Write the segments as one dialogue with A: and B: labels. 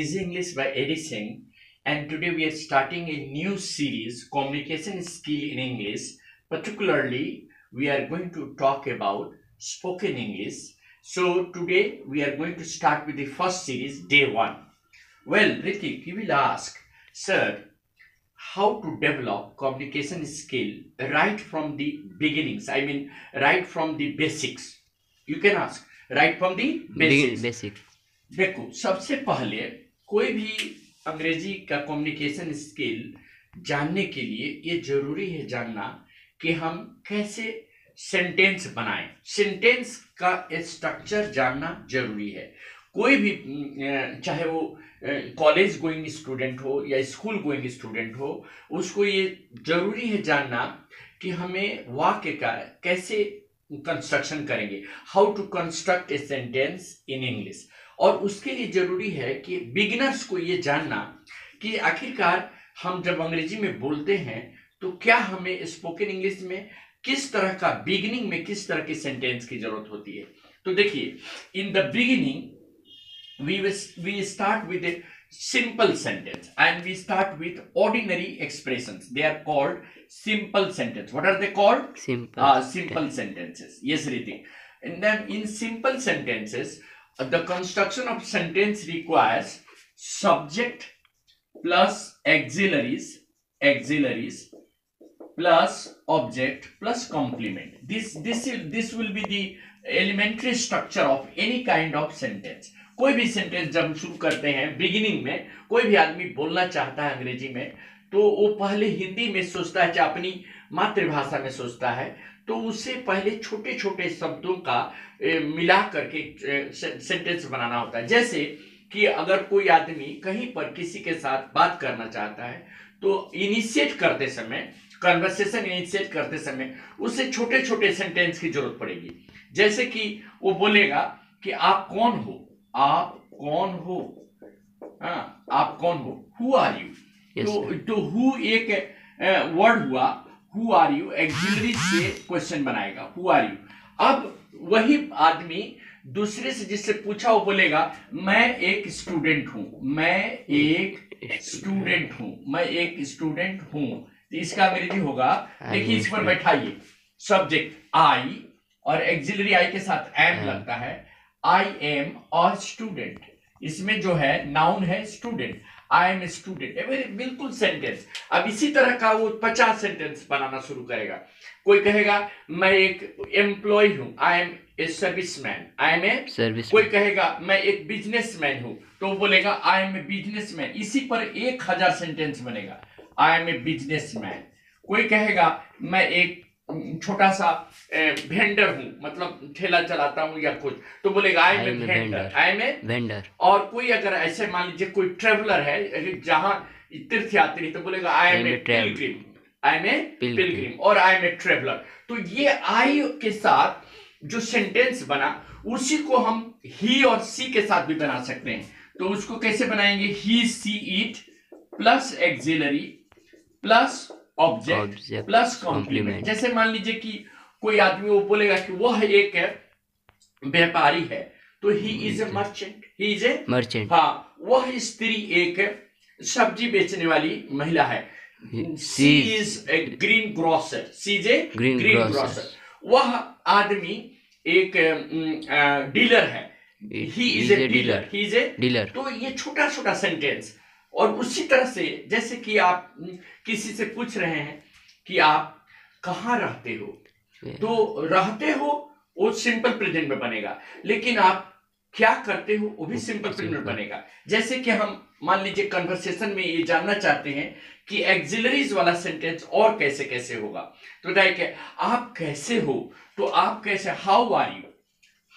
A: Easy English by Eddie Singh, and today we are starting a new series, Communication Skill in English. Particularly, we are going to talk about spoken English. So today we are going to start with the first series, day one. Well, Ritik, you will ask, sir, how to develop communication skill right from the beginnings. I mean, right from the basics. You can ask, right from the basics.
B: Basic
A: देखो सबसे पहले कोई भी अंग्रेज़ी का communication skill जानने के लिए ये ज़रूरी है जानना कि हम कैसे सेंटेंस बनाएँ। सेंटेंस का स्ट्रक्चर जानना ज़रूरी है। कोई भी चाहे वो कॉलेज गोइंग स्टूडेंट हो या स्कूल गोइंग स्टूडेंट हो, उसको ये ज़रूरी है जानना कि हमें वाक्य का कैसे कंस्ट्रक्शन करेंगे। How to construct a sentence in English और उसके लिए ज़रूरी है कि बिगिनर्स को ये जानना कि आखिरकार हम जब अंग्रेज़ी में बोलते हैं तो क्या हमें स्पोकन इंग्लिश में किस तरह का बिगिनिंग में किस तरह के सेंटेंस की ज़रूरत होती है? तो देखिए in the beginning we start with a simple sentence and we start with ordinary expression they are called simple sentence what are they called simple sentences yes Riti and in simple sentences the construction of sentence requires subject plus auxiliaries auxiliaries plus object plus complement this this will this will be the elementary structure of any kind of sentence कोई भी sentence जब शुरू करते हैं beginning में कोई भी आदमी बोलना चाहता है अंग्रेज़ी में तो वो पहले हिंदी में सोचता है चाहे अपनी मातृभाषा में सोचता है तो उससे पहले छोटे छोटे शब्दों का मिला करके सेंटेंस बनाना होता है। जैसे कि अगर कोई आदमी कहीं पर किसी के साथ बात करना चाहता है तो इनिशिएट करते समय कन्वर्सेशन इनिशिएट करते समय उसे छोटे छोटे सेंटेंस की ज़रूरत पड़ेगी। जैसे कि वो बोलेगा कि आप कौन हो? आप कौन हो? हाँ आप कौन हो? हु आर यू तो तो हु एक वर्ड हुआ हु आर यू एक्सिलरी से क्वेश्चन बनाएगा. हु आर यू अब वही आदमी दूसरे से जिससे पूछा वो बोलेगा मैं एक स्टूडेंट हूँ. मैं एक स्टूडेंट हूँ. मैं एक स्टूडेंट हूँ. तो इसका अंग्रेज़ी होगा देखिए इस पर बैठाइए. सब्जेक्ट आई और एक्सिलरी आई के साथ एम लगता है. आई एम और स्टूडेंट इसमें जो है नाउन है student I am a student बिल्कुल सेंटेंस अब इसी तरह का वो पचास सेंटेंस बनाना शुरू करेगा। कोई कहेगा मैं एक एम्प्लॉय हूँ. I am a serviceman I am a
B: service
A: कोई कहेगा मैं एक बिजनेसमैन हूँ. तो बोलेगा आई एम ए बिजनेसमैन इसी पर एक हज़ार सेंटेंस बनेगा। आई एम ए बिजनेसमैन कोई कहेगा मैं एक छोटा सा वेंडर हूँ मतलब ठेला चलाता हूँ या कुछ तो बोलेगा
B: I a vendor
A: I am a
B: vendor
A: और कोई अगर ऐसे मान लीजिए कोई ट्रेवलर है जहाँ तीर्थ यात्री तो बोलेगा
B: I travel-
A: pilgrim I am
B: pilgrim
A: और आई एम ए ट्रेवलर तो ये आई के साथ जो सेंटेंस बना उसी को हम ही और सी के साथ भी बना सकते हैं। तो उसको कैसे बनाएँगे? He she it plus auxiliary plus
B: object
A: plus
B: complement
A: जैसे मान लीजिए कि कोई आदमी वो बोलेगा कि वह एक व्यापारी है तो he is a merchant he is a
B: merchant
A: हाँ वह स्त्री एक सब्ज़ी बेचने वाली महिला है।
B: She is
A: a greengrocer
B: she
A: is
B: a
A: greengrocer वह आदमी एक डीलर है। He
B: is a dealer
A: he is a
B: dealer
A: तो ये छोटा छोटा सेंटेंस और उसी तरह से जैसे कि आप किसी से पूछ रहे हैं कि आप कहाँ रहते हो तो रहते हो वो सिंपल प्रेजेंट में बनेगा। लेकिन आप क्या करते हो वो भी सिंपल प्रेजेंट में बनेगा। जैसे कि हम मान लीजिए कन्वर्सेशन में ये जानना चाहते हैं कि एक्सिलरीज वाला सेंटेंस और कैसे कैसे होगा। तो बताइए कि आप कैसे हो? तो आप कैसे how are you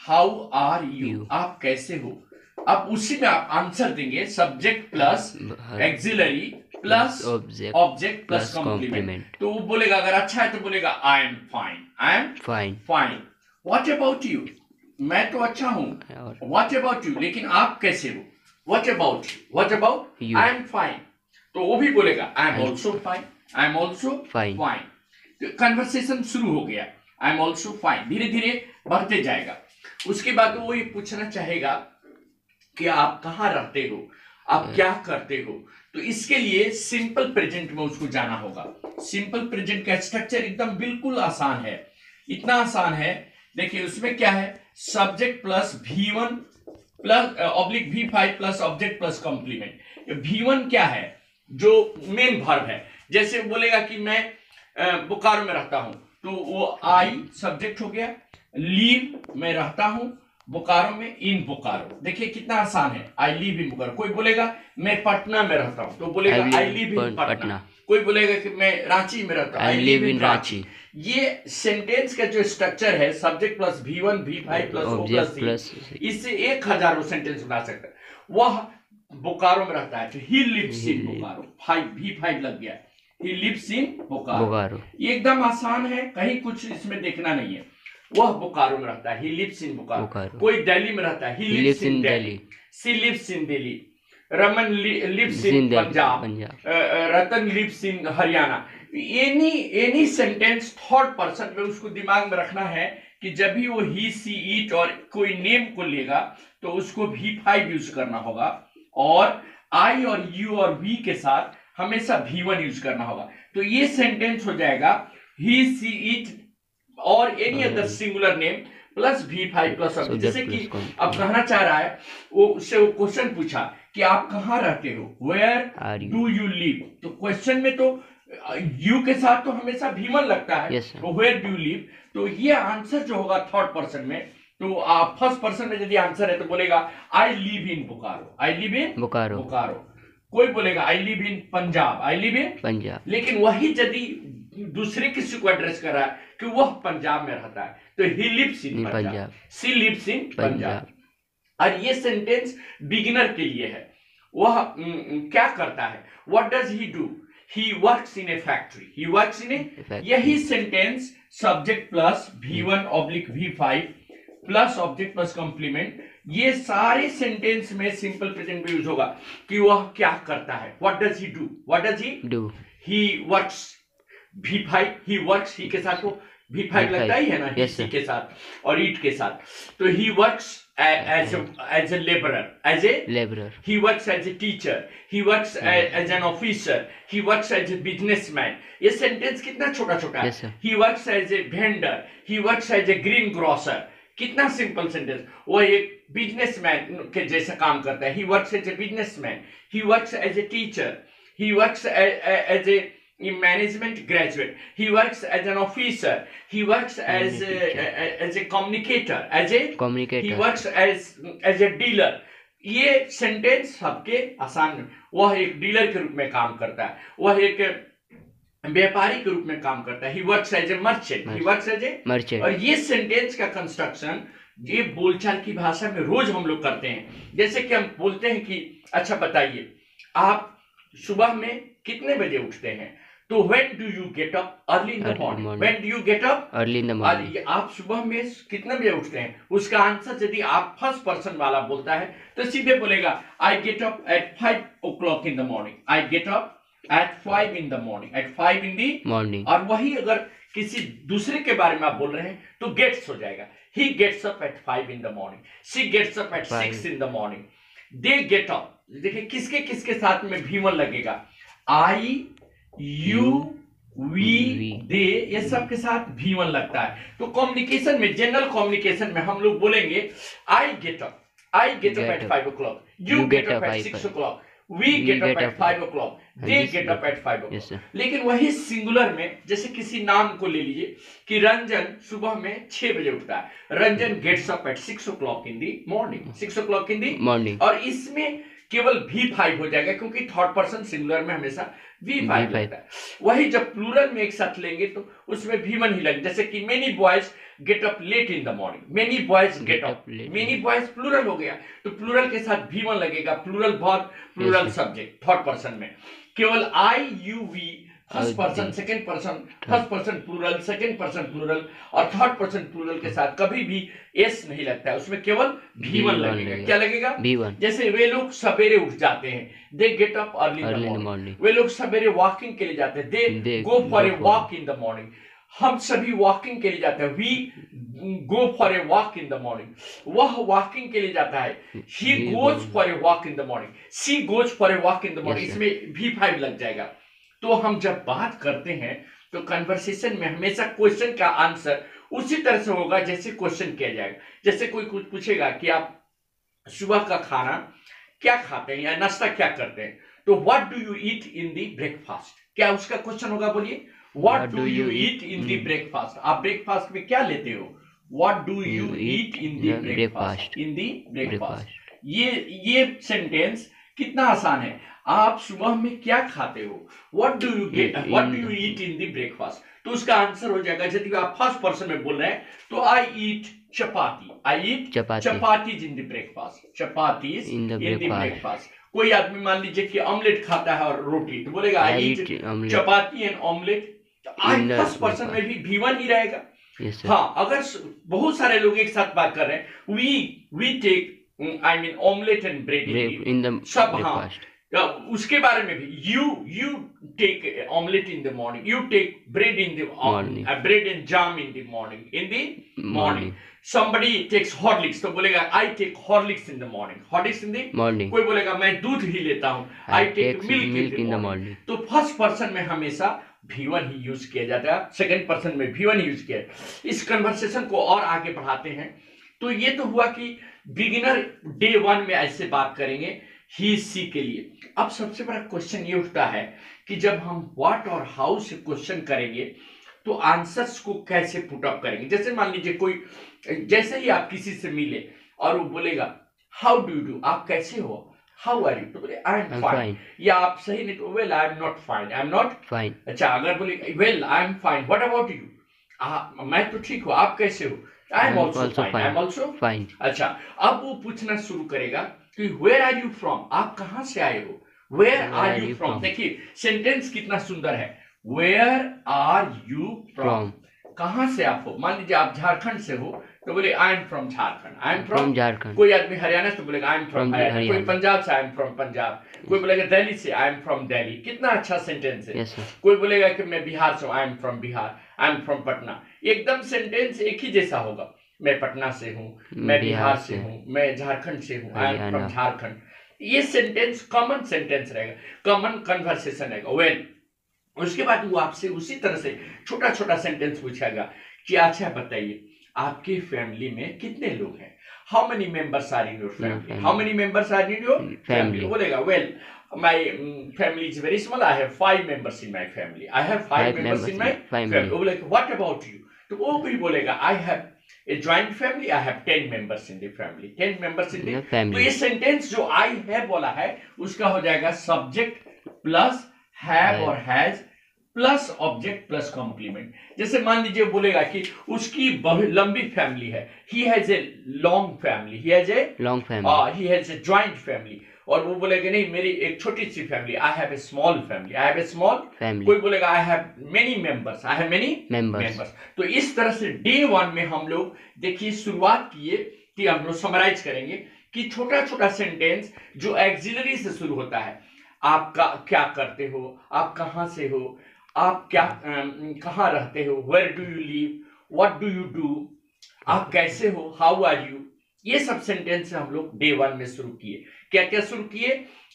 A: how are
B: you
A: आप कैसे हो? अब उसी में आप आंसर देंगे subject plus auxiliary
B: plus
A: object object
B: plus complement
A: तो वो बोलेगा अगर अच्छा है तो बोलेगा I am fine I am
B: fine
A: fine what about you मैं तो अच्छा हूँ। व्हाट अबाउट यू लेकिन आप कैसे हो? What about you what
B: about.
A: I am fine तो वो भी बोलेगा
B: I
A: am also fine I am also
B: fine
A: fine conversation शुरू हो गया आई एम ऑल्सो फाइन धीरे धीरे बढ़ते जाएगा। उसके बाद वो ये पूछना चाहेगा कि आप कहाँ रहते हो? आप क्या करते हो? तो इसके लिए सिंपल प्रेजेंट में उसको जाना होगा। सिंपल प्रेजेंट का स्ट्रक्चर एकदम बिल्कुल आसान है। इतना आसान है। देखिए उसमें क्या है? Subject plus V one plus oblique V five plus object plus complement V one क्या है? जो मेन भर्व है। जैसे बोलेगा कि मैं बोकारो में रहता हूँ। तो वो आई सब्जेक्ट हो गया। लीव में रहता हूँ। बोकारो में इन बोकारो। देखिए कितना आसान है। I live in Bokaro. कोई बोलेगा मैं पटना में रहता हूँ। तो बोलेगा आई लिव इन पटना। कोई बोलेगा कि मैं रांची में रहता हूँ। I live in Ranchi. ये सेंटेंस का जो स्ट्रक्चर है subject plus V one V five plus O plus इससे एक हज़ार वो सेंटेंस बना सकता है। वह बोकारो में रहता है। तो he lives in Bokaro. Five V five लग गया। He lives in Bokaro. एकदम आसान है। कहीं कुछ इसमें देखना नहीं है। वह बोकारो में रहता है ही लिव्स इन बोकारो कोई दिल्ली में रहता है he lives in Delhi. She lives in Delhi. Raman lives in Punjab. Ratan lives in Haryana. Any any sentence third person में उसको दिमाग में रखना है कि जब भी वो ही सी ईट और कोई नेम को लेगा तो उसको भी फाइव यूज़ करना होगा। और आई और यू और वी के साथ हमेशा भी वन यूज़ करना होगा। तो ये सेंटेंस हो जाएगा ही सी इट और any other singular name plus V five plus जैसे कि अब कहना चाह रहा है वो उससे वो क्वेश्चन पूछा कि आप कहाँ रहते हो? वेयर डू यू लिव तो क्वेश्चन में तो यू के साथ तो हमेशा भीमन लगता है। Yes, तो वेयर डू लिव तो ये आंसर जो होगा थर्ड पर्सन में तो आप फ़र्स्ट पर्सन में यदि आंसर है तो बोलेगा I live in Bokaro I live in Bokaro Bokaro कोई बोलेगा I live in Punjab I live in Punjab लेकिन वही यदि दूसरे किसी को एड्रेस कर रहा है कि वह पंजाब में रहता है। तो he lives in Punjab. She lives in Punjab. और ये सेंटेंस बिगिनर के लिए है। वह क्या करता है? What does he do he works in a factory he works in a यही sentence subject plus V one oblique V five plus object plus complement ये सारे सेंटेंस में सिंपल प्रेजेंट में यूज़ होगा कि वह क्या करता है? What does he do what does he do he works V five he work he के साथ भी फाइव लगता ही है ना yes, के साथ और ईट के साथ। तो he work as a labour as a labour he work as a teacher he work as an officer he work as a business man ये सेंटेंस कितना छोटा छोटा है he work as a vendor he work as a green grocer कितना simple sentence वो एक business man के जैसा काम करता है। He work as a businessman he work as a teacher he work as a management graduate. He works as an officer. He works as a, as a communicator as a communicator. he works as as a dealer. ये sentence सबके आसान वह एक dealer के रूप में काम करता है। वह एक व्यापारी के रूप में काम करता है। He works as a merchant he works as a merchant और ये सेंटेंस का कंस्ट्रक्शन ये बोलचाल की भाषा में रोज हम लोग करते हैं। जैसे कि हम बोलते हैं कि अच्छा बताइए आप सुबह में कितने बजे उठते हैं? तो when do you get up early in the morning when do you get up early in the morning आप सुबह में कितने बजे उठते हैं? उसका आंसर यदि आप फ़र्स्ट पर्सन वाला बोलता है तो सीधे बोलेगा I get up at five o'clock in the morning I get up at five in the morning at five in the morning और वही अगर किसी दूसरे के बारे में आप बोल रहे हैं तो गेट्स हो जाएगा. He gets up at five in the morning she gets up at six in the morning they get up देखिए किसके किसके साथ में भीमन लगेगा? आई यू वी दे ये सब के साथ भीमन लगता है। तो कम्युनिकेशन में जनरल कम्युनिकेशन में हम लोग बोलेंगे I get up I get up at five o'clock you get up at six o'clock we get up at five o'clock they get up at five o'clock लेकिन वही सिंगुलर में जैसे किसी नाम को ले लीजिए कि रंजन सुबह में छह बजे उठता है। Ranjan gets up at six o'clock in the morning six o'clock in the morning और इसमें केवल भी फाइव हो जाएगा क्योंकि थर्ड पर्सन सिंगुलर में हमेशा वी फाइव लगता है। वही जब प्लूरल में एक साथ लेंगे तो उसमें भी मन ही लगे जैसे कि many boys get up late in the morning many boys get up many boys plural हो गया तो प्लूरल के साथ भी मन लगेगा। Plural verb plural subject third person में। केवल I you we first person second person first person plural second person plural और थर्ड पर्सन प्लूरल के साथ कभी भी एस नहीं लगता है। उसमें केवल भी वन लगेगा। क्या लगेगा? भी वन जैसे वे लोग सवेरे उठ जाते हैं। They get up early in the morning वे लोग सवेरे वॉकिंग के लिए जाते हैं। They go for a walk in the morning हम सभी वॉकिंग के लिए जाते हैं। We go for a walk in the morning वह वॉकिंग के लिए जाता है।
B: He goes
A: for a walk in the morning she goes for a walk in the
B: morning
A: इसमें भी फाइव लग जाएगा। तो हम जब बात करते हैं तो कन्वर्सेशन में हमेशा क्वेश्चन का आंसर उसी तरह से होगा जैसे क्वेश्चन किया जाएगा। जैसे कोई कुछ पूछेगा कि आप सुबह का खाना क्या खाते हैं या नाश्ता क्या करते हैं? तो what do you eat in the breakfast क्या उसका क्वेश्चन होगा बोलिए। What do you eat in
B: the.
A: Breakfast आप ब्रेकफास्ट में क्या लेते हो? What do
B: you eat
A: in
B: the breakfast
A: in the
B: breakfast
A: ये ये सेंटेंस कितना आसान है। आप सुबह में क्या खाते हो? What do you
B: get
A: what do you eat in the breakfast तो उसका आंसर हो जाएगा यदि आप फ़र्स्ट पर्सन में बोल रहे हैं तो I eat chapati I eat
B: chapati
A: chapatis in the breakfast chapatis
B: in the breakfast
A: कोई आदमी मान लीजिए कि ऑमलेट खाता है और रोटी तो बोलेगा I eat chapati and omelette तो आई फ़र्स्ट पर्सन में भी भी वन ही रहेगा।
B: Yes,
A: हाँ अगर बहुत सारे लोग एक साथ बात कर रहे हैं we we take I mean omelette and
B: bread in the
A: सब हाँ. उसके बारे में भी you you take omelette in the morning you take bread in
B: the.
A: Bread and jam in the morning in the
B: morning.
A: Somebody takes horlicks. तो बोलेगा आई टेक horlicks in the morning. Horlicks in the
B: Morning.
A: कोई बोलेगा मैं दूध ही लेता हूँ.
B: I
A: I take
B: take
A: milk
B: milk
A: in
B: in
A: the
B: the
A: morning
B: morning.
A: तो फ़र्स्ट पर्सन में हमेशा V1 ही यूज़ किया जाता है. सेकंड पर्सन में V1 यूज़ किया इस कन्वर्सेशन को और आगे बढ़ाते हैं. तो ये तो हुआ कि बिगिनर डे वन में ऐसे बात करेंगे. ही सी के लिए। अब सबसे बड़ा क्वेश्चन ये उठता है कि जब हम व्हाट और हाउ से क्वेश्चन करेंगे तो आंसर्स को कैसे पुट अप करेंगे? जैसे मान लीजिए कोई जैसे ही आप किसी से मिले और वो बोलेगा हाउ डू डू आप कैसे हो? हाउ आर यू तो बोले आई एम फाइन या आप सही नहीं तो well I am not fine I am not
B: Fine.
A: अच्छा अगर बोले well I am fine what about you मैं तो ठीक हूँ. आप कैसे हो?
B: I
A: am
B: also
A: fine I
B: am
A: also
B: fine
A: अच्छा अब वो पूछना शुरू करेगा कि वेयर आर यू फ्रॉम आप कहाँ से आए हो? वेयर आर यू फ्रॉम देखिए सेंटेंस कितना सुंदर है। Where are you
B: from.
A: कहाँ से आप हो? मान लीजिए आप झारखंड से हो तो बोले I am from Jharkhand. I am
B: from Jharkhand.
A: कोई आदमी हरियाणा से बोलेगा आई एम फ्रॉम हरियाणा. कोई पंजाब से आई एम फ्रॉम पंजाब. कोई बोलेगा दिल्ली से आई एम फ्रॉम दिल्ली. कितना अच्छा सेंटेंस है।
B: Yes,
A: कोई बोलेगा कि मैं बिहार से I am from Bihar I am from Patna. एकदम सेंटेंस एक ही जैसा होगा। मैं पटना से हूँ मैं बिहार से हूँ मैं झारखंड से हूँ आई एम फ्रॉम झारखंड ये सेंटेंस कॉमन सेंटेंस रहेगा कॉमन कन्वर्सेशन रहेगा वेल उसके बाद वो आपसे उसी तरह से छोटा छोटा सेंटेंस पूछेगा कि अच्छा बताइए आपकी फैमिली में कितने लोग हैं how many members are in your
B: family
A: how many members are in your
B: family
A: बोलेगा well my mm, family is very small. I have five members in my family. I have five,
B: Five
A: members,
B: members
A: in my
B: in family.
A: family. वो बोलेगा what about you? तो वो भी बोलेगा I have a joint family I have ten members in the family ten members in
B: family
A: तो ये sentence जो आई है बोला है उसका हो जाएगा सब्जेक्ट प्लस हैव और has plus object plus complement. जैसे मान लीजिए बोलेगा कि उसकी लंबी फैमिली है। He has a long family he has a
B: Long family.
A: He has a joint family और वो बोलेगा नहीं मेरी एक छोटी सी family I have a small family I have a small
B: Family.
A: कोई बोलेगा I have many members I have many
B: members
A: तो इस तरह से डे वन में हम लोग देखिए शुरुआत किए कि हम लोग समराइज करेंगे कि छोटा छोटा सेंटेंस जो एक्सिलरी से शुरू होता है आप का क्या करते हो? आप कहाँ से हो? आप क्या कहाँ रहते हो? Where do you live what do you do आप कैसे हो? हाउ आर यू ये सब सेंटेंस हम लोग डे वन में शुरू किए। क्या क्या शुरू किए?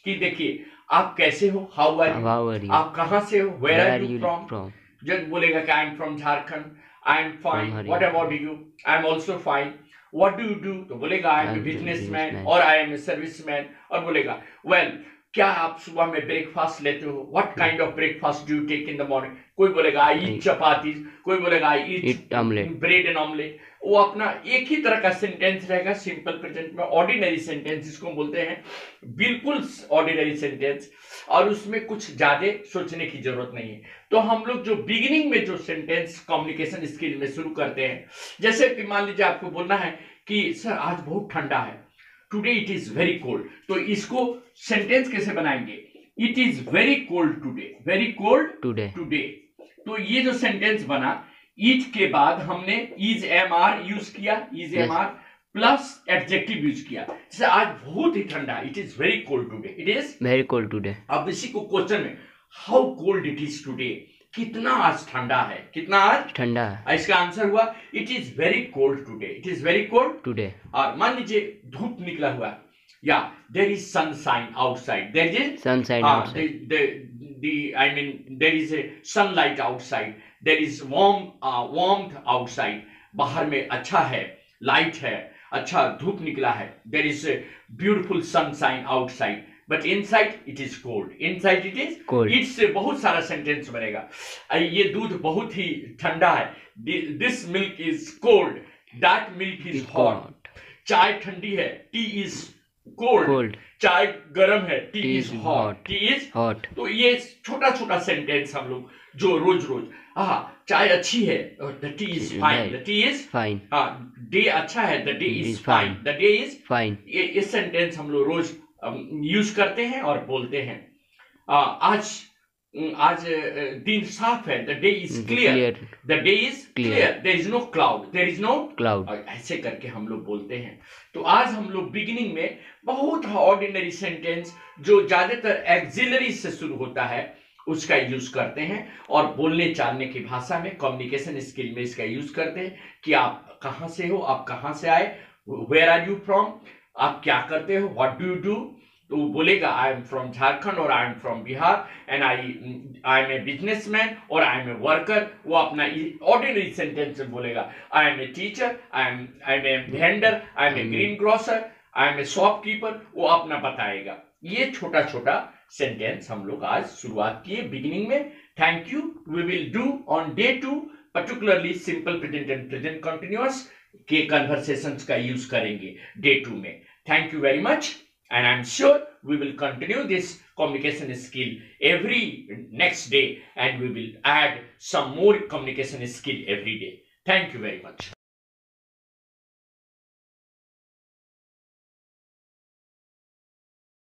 A: कि देखिए आप कैसे हो?
B: How are you?
A: आप कहाँ से हो?
B: Where
A: Where
B: are you from
A: जब बोलेगा कि I am from Jharkhand I
B: am
A: fine
B: what
A: about you I am also fine what do you do तो बोलेगा आई एम बिजनेसमैन
B: businessman.
A: और आई एम ए सर्विसमैन और बोलेगा well क्या आप सुबह में ब्रेकफास्ट लेते हो? What kind of breakfast do you take in the morning कोई बोलेगा आई ईट चपाती कोई बोलेगा I
B: eat.
A: Bread and omelette वो अपना एक ही तरह का सेंटेंस रहेगा सिंपल प्रेजेंट में ऑर्डिनरी सेंटेंस जिसको बोलते हैं। बिल्कुल ऑर्डिनरी सेंटेंस और उसमें कुछ ज़्यादा सोचने की ज़रूरत नहीं है। तो हम लोग जो बिगिनिंग में जो सेंटेंस कम्युनिकेशन स्किल में शुरू करते हैं जैसे कि मान लीजिए आपको बोलना है कि सर आज बहुत ठंडा है। Today it is very cold तो इसको सेंटेंस कैसे बनाएँगे? It is very cold today very cold
B: Today.
A: Today तो ये जो सेंटेंस बना इट के बाद हमने इज़ एम आर यूज़ किया is am are plus adjective use किया। जैसे आज बहुत ही ठंडा it is very cold today it is
B: very cold today.
A: अब इसी को क्वेश्चन में how cold it is today कितना आज ठंडा है कितना आज?
B: ठंडा है।
A: इसका आंसर हुआ it is very cold today it is very cold
B: today
A: और मान लीजिए धूप निकला हुआ या there is sunshine outside
B: there
A: is
B: outside
A: the, the, the, I mean, there is a sunlight outside. There is warm, uh, बाहर में अच्छा है, लाइट है, अच्छा धूप निकला है. There is a beautiful sunshine outside. But inside it is cold. Inside it is
B: Cold.
A: It's से बहुत सारा सेंटेंस बनेगा. ये दूध बहुत ही ठंडा है. This milk is cold. That milk is hot. चाय ठंडी है. Is cold.
B: कोल्ड
A: चाय गर्म है. Is hot.
B: hot.
A: Tea is
B: hot
A: तो ये छोटा छोटा सेंटेंस हम लोग जो रोज रोज हाँ चाय अच्छी है the tea is fine the tea is
B: fine
A: हाँ डे अच्छा है the day
B: is fine.
A: The day is
B: fine
A: ये सेंटेंस हम लोग रोज यूज़ करते हैं और बोलते हैं। आज आज दिन साफ़ है। The day is clear
B: clear
A: the day is
B: clear
A: there is no cloud there is
B: no
A: cloud ऐसे करके हम लोग बोलते हैं। तो आज हम लोग बिगिनिंग में बहुत ऑर्डिनरी सेंटेंस जो ज़्यादातर एक्सिलरी से शुरू होता है उसका यूज़ करते हैं और बोलने चालने की भाषा में कम्युनिकेशन स्किल में इसका यूज़ करते हैं कि आप कहाँ से हो आप कहाँ से आए वेयर आर यू फ्रॉम आप क्या करते हो? व्हाट डू यू डू तो वो बोलेगा आई एम फ्रॉम झारखंड और I am from Bihar and I I am a businessman और आई एम ए वर्कर वो अपना ऑर्डिनरी सेंटेंस में बोलेगा I am a teacher I am I am a vendor I am a green grocer I am a shopkeeper वो अपना बताएगा। ये छोटा छोटा सेंटेंस हम लोग आज शुरुआत किए बिगिनिंग में। Thank you we will do on day two particularly simple present and present continuous के कन्वर्सेशन का यूज़ करेंगे डे टू में thank you very much and I am sure we will continue this communication skill every next day and we will add some more communication skill every day. Thank you very much.